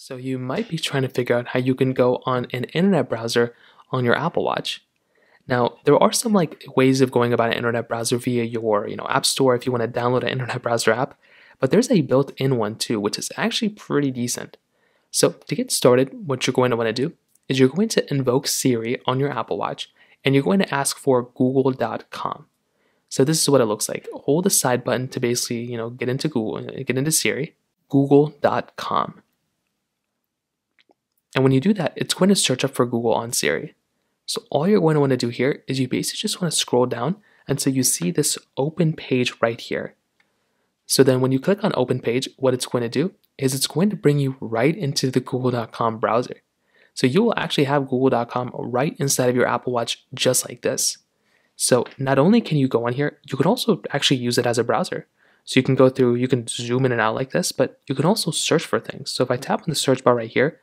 So you might be trying to figure out how you can go on an internet browser on your Apple Watch. Now, there are some like ways of going about an internet browser via your, you know, App Store if you want to download an internet browser app, but there's a built-in one too, which is actually pretty decent. So, to get started, what you're going to want to do is you're going to invoke Siri on your Apple Watch and you're going to ask for google.com. So this is what it looks like. Hold the side button to basically, you know, get into Google, get into Siri, google.com. And when you do that, it's going to search up for Google on Siri. So all you're going to want to do here is you basically just want to scroll down until you see this open page right here. So then when you click on open page, what it's going to do is it's going to bring you right into the google.com browser. So you will actually have google.com right inside of your Apple Watch just like this. So not only can you go on here, you can also actually use it as a browser. So you can go through, you can zoom in and out like this, but you can also search for things. So if I tap on the search bar right here,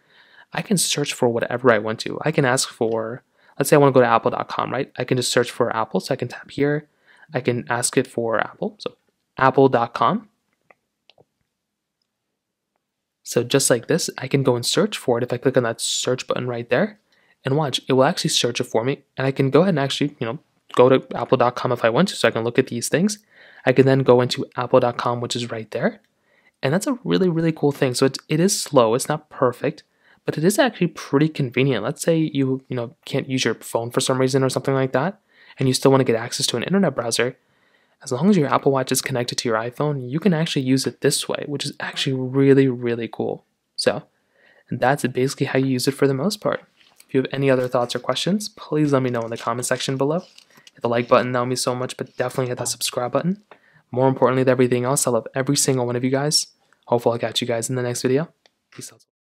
I can search for whatever I want to. I can ask for, let's say I want to go to apple.com, right? I can just search for Apple. So I can tap here. I can ask it for Apple. So apple.com. So just like this, I can go and search for it if I click on that search button right there. And watch, it will actually search it for me. And I can go ahead and actually, you know, go to apple.com if I want to so I can look at these things. I can then go into apple.com, which is right there. And that's a really, really cool thing. So it, it is slow, it's not perfect, but it is actually pretty convenient. Let's say you, you know, can't use your phone for some reason or something like that, and you still want to get access to an internet browser. As long as your Apple Watch is connected to your iPhone, you can actually use it this way, which is actually really, really cool. So, that's basically how you use it for the most part. If you have any other thoughts or questions, please let me know in the comment section below. Hit the like button, that would mean so much, but definitely hit that subscribe button. More importantly than everything else, I love every single one of you guys. Hopefully I'll catch you guys in the next video. Peace out.